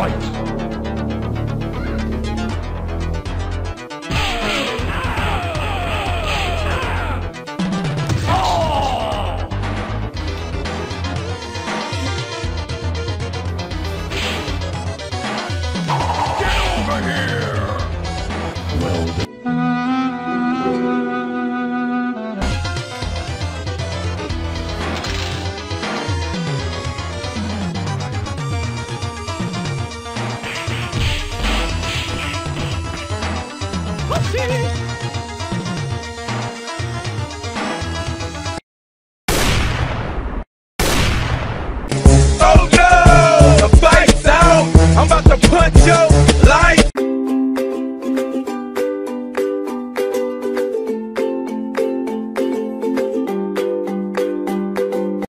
fight! Cheers.